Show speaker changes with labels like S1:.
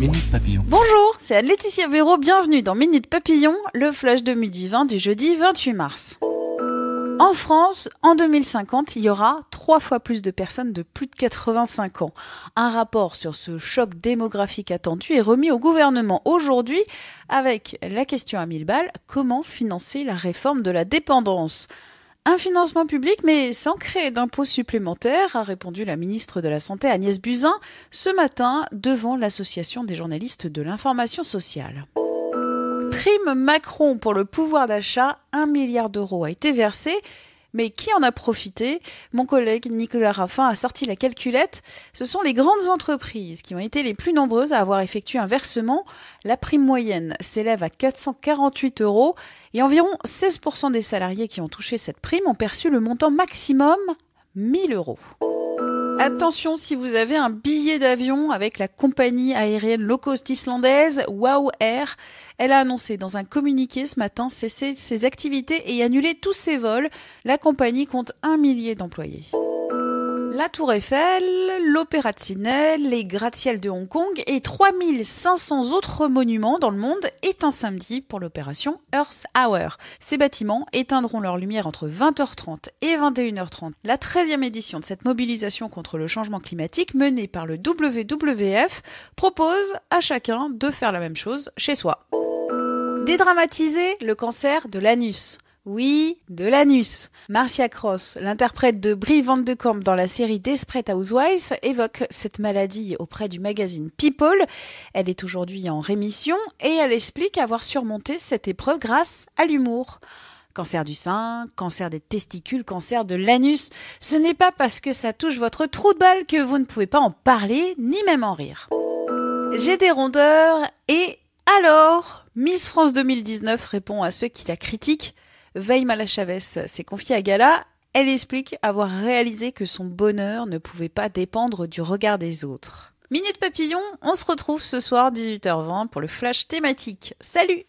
S1: Bonjour, c'est Anne-Laetitia Véro, bienvenue dans Minute Papillon, le flash de midi 20 du jeudi 28 mars. En France, en 2050, il y aura trois fois plus de personnes de plus de 85 ans. Un rapport sur ce choc démographique attendu est remis au gouvernement aujourd'hui avec la question à mille balles, comment financer la réforme de la dépendance? Un financement public, mais sans créer d'impôts supplémentaires, a répondu la ministre de la Santé Agnès Buzyn ce matin devant l'Association des journalistes de l'information sociale. Prime Macron pour le pouvoir d'achat, un milliard d'euros a été versé. Mais qui en a profité? Mon collègue Nicolas Raffin a sorti la calculette. Ce sont les grandes entreprises qui ont été les plus nombreuses à avoir effectué un versement. La prime moyenne s'élève à 448 euros et environ 16% des salariés qui ont touché cette prime ont perçu le montant maximum 1000 euros. Attention si vous avez un billet d'avion avec la compagnie aérienne low cost islandaise Wow Air. Elle a annoncé dans un communiqué ce matin cesser ses activités et annuler tous ses vols. La compagnie compte un millier d'employés. La Tour Eiffel, l'Opéra de Sydney, les gratte-ciels de Hong Kong et 3500 autres monuments dans le monde est un samedi pour l'opération Earth Hour. Ces bâtiments éteindront leur lumière entre 20h30 et 21h30. La 13e édition de cette mobilisation contre le changement climatique menée par le WWF propose à chacun de faire la même chose chez soi. Dédramatiser le cancer de l'anus. Oui, de l'anus. Marcia Cross, l'interprète de Brie Van de Kamp dans la série Desperate Housewives, évoque cette maladie auprès du magazine People. Elle est aujourd'hui en rémission et elle explique avoir surmonté cette épreuve grâce à l'humour. Cancer du sein, cancer des testicules, cancer de l'anus, ce n'est pas parce que ça touche votre trou de balle que vous ne pouvez pas en parler ni même en rire. J'ai des rondeurs et alors, Miss France 2019 répond à ceux qui la critiquent. Veille Malachavez s'est confiée à Gala. Elle explique avoir réalisé que son bonheur ne pouvait pas dépendre du regard des autres. Minute Papillon, on se retrouve ce soir 18h20 pour le flash thématique. Salut